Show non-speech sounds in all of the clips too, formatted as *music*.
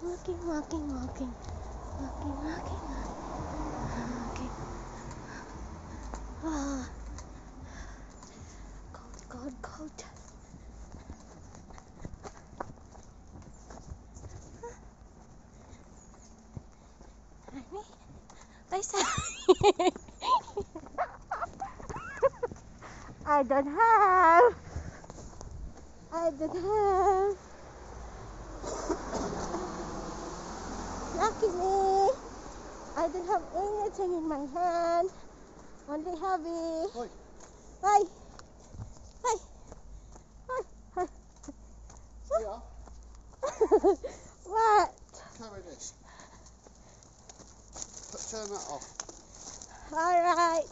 Walking, walking, walking. Walking, walking, walking. Ah. Cold, cold, cold. Honey? Sorry. *laughs* I don't have. I don't have. Me. I don't have anything in my hand. Only hubby. Oi. Hi. Hi. Hi. Hi. Yeah, what? carry this. Put, turn that off. Alright.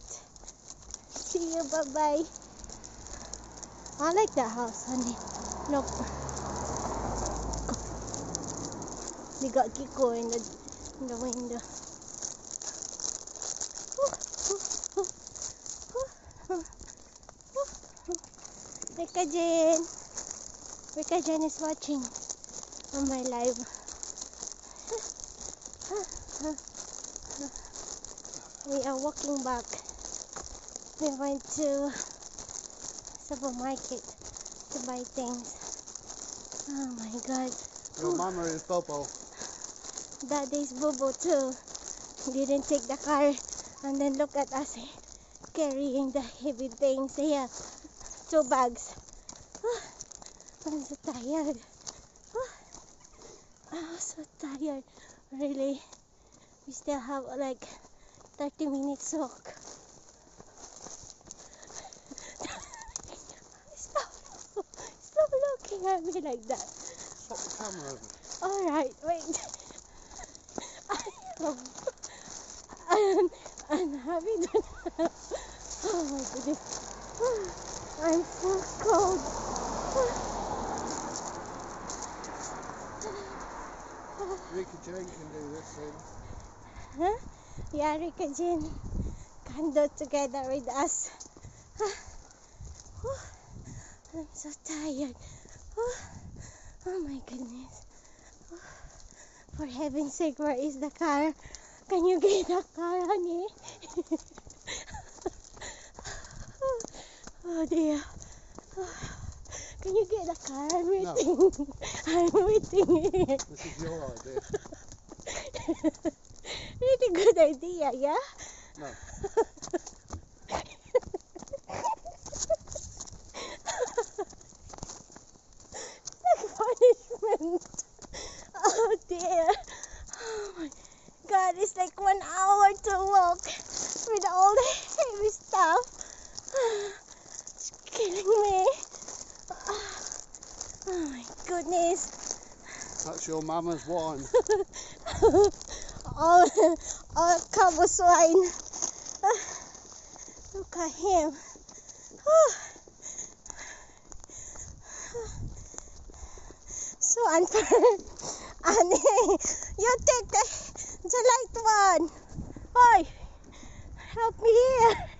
See you. Bye bye. I like that house, honey. Look. We got Kiko in the in the window. Rika Jen. Rika Jen is watching on my live. We are walking back. We went to supermarket to buy things. Oh my god. Your mama is Bobo. Daddy's Bobo too. Didn't take the car and then look at us carrying the heavy things here. Two bags. Oh, I'm so tired. Oh, I'm so tired. Really. We still have like 30 minutes walk. Stop. Stop looking at me like that. Swap the camera. Alright, wait. I'm, I'm happy to Oh my goodness. I'm so cold. Rika Jane can do this thing. Huh? Yeah, Rika Jin can do together with us. I'm so tired. Oh my goodness. For heaven's sake, where is the car? Can you get the car, honey? *laughs* oh dear. Can you get the car? I'm No. *laughs* I'm waiting. This is your idea. *laughs* Really good idea, yeah? No. punishment. Dear. Oh my god, it's like one hour to walk with all the heavy stuff. It's killing me. Oh my goodness. That's your mama's wine. *laughs* all, all cabo swine. Look at him. So unfair. *laughs* Annie, you take the, the light one. Oi, help me here.